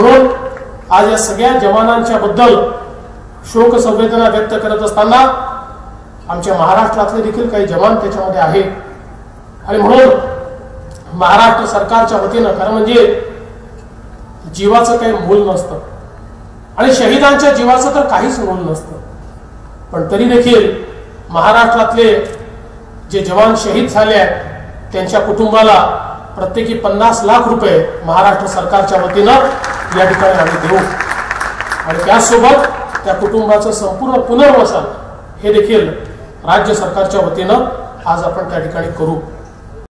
म्हणून आज या सगळ्या जवानांच्या बद्दल शोक संवेदना व्यक्त करत असताना आमच्या महाराष्ट्रातले देखील काही जवान त्याच्यामध्ये आहे आणि म्हणून महाराष्ट्र सरकारच्या वतीनं खरं म्हणजे जीवाचं काही मूल नसतं. आणि शहीदांच्या जीवाचं तर काहीच मूल नसतं. पण तरी देखील महाराष्ट्रातले जे जवान शहीद झाले आहेत त्यांच्या कुटुंबाला प्रत्येकी पन्नास लाख रुपये महाराष्ट्र सरकारच्या वतीनं या ठिकाणी आम्ही देऊ. आणि त्याचसोबत त्या कुटुंबाचं संपूर्ण पुनर्वसन हे देखील राज्य सरकारच्या वतीनं आज आपण त्या ठिकाणी करू.